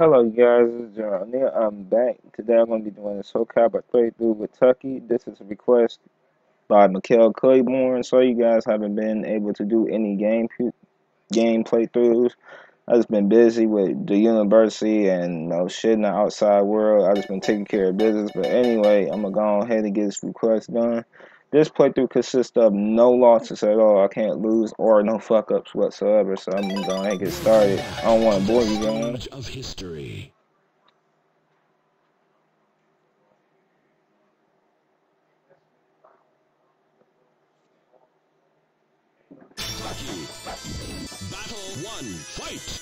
Hello guys, it's John Neal. I'm back. Today I'm going to be doing a Calibur playthrough with Taki. This is a request by Mikkel Claiborne. So you guys haven't been able to do any game game playthroughs. I've just been busy with the university and you know, shit in the outside world. I've just been taking care of business. But anyway, I'm going to go ahead and get this request done. This playthrough consists of no losses at all. I can't lose or no fuck ups whatsoever. So I'm gonna go and get started. I don't want to bore you guys. of history. Battle one, fight!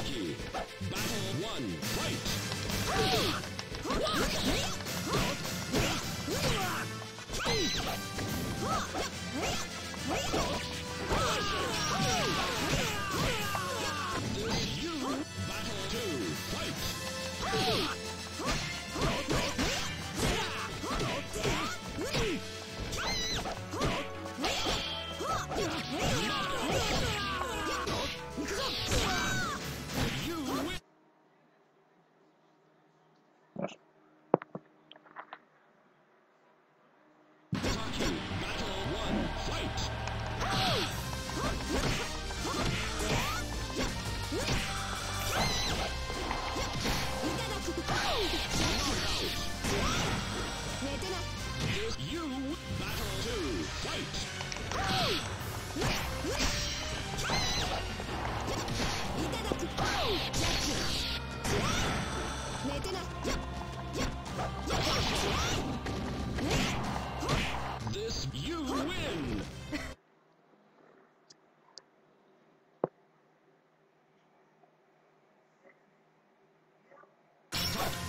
Taki, battle one, fight! This you battle two, fight! This you win.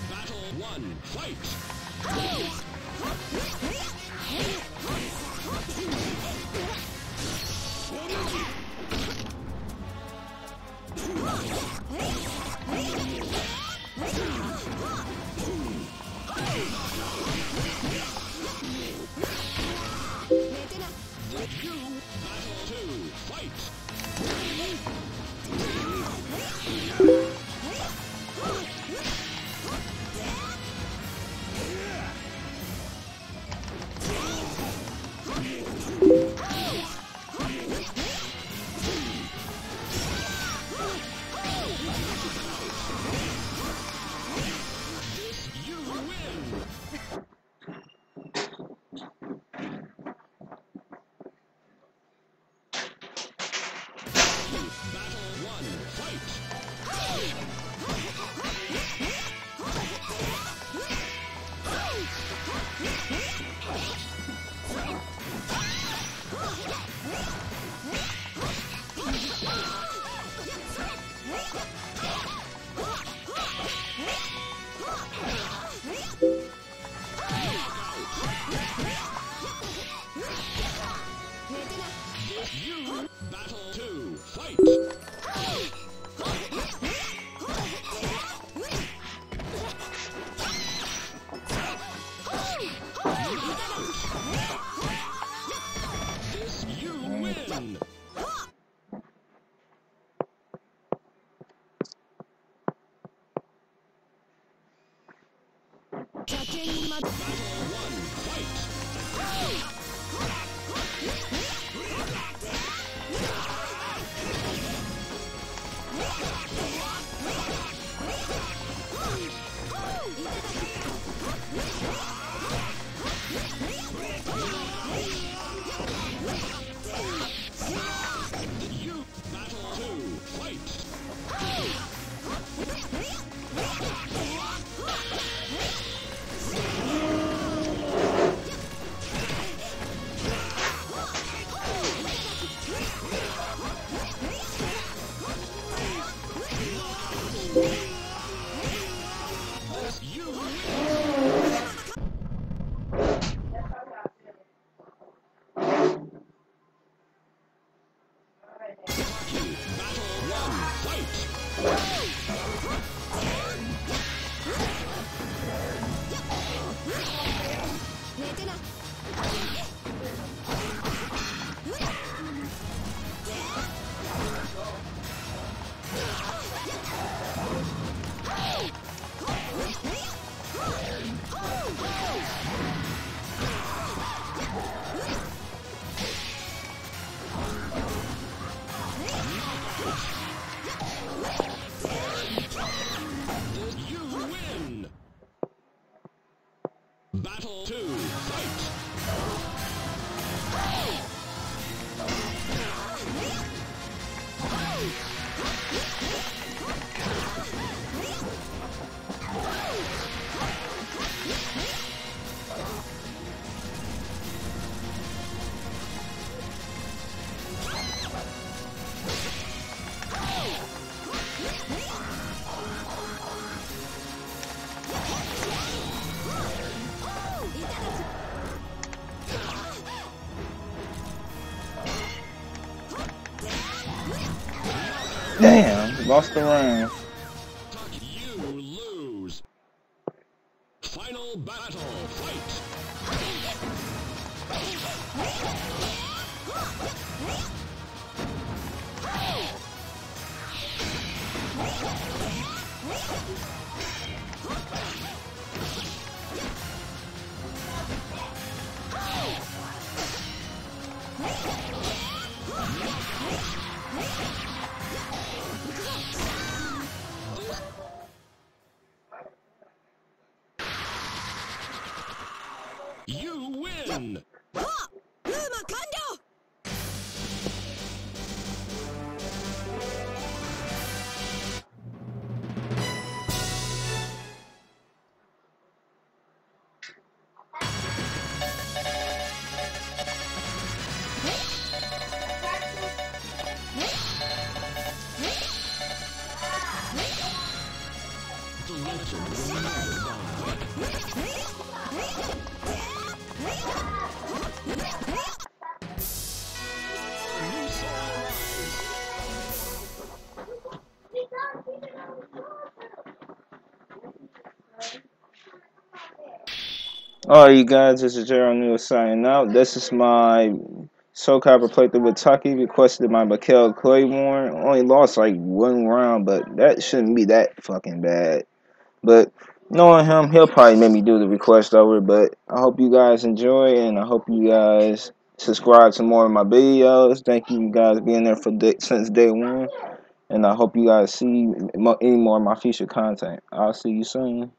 Battle one, fight! 悔しい! Fight. Battle 2. Damn, lost the round. You lose. Final battle, fight. You win. Alright, you guys, this is Gerald News signing out. This is my Soul Calibur playthrough with Taki. Requested by Mikkel Claiborne. Only lost like one round, but that shouldn't be that fucking bad. But knowing him, he'll probably make me do the request over. But I hope you guys enjoy, and I hope you guys subscribe to more of my videos. Thank you guys being there for day, since day one, and I hope you guys see any more of my future content. I'll see you soon.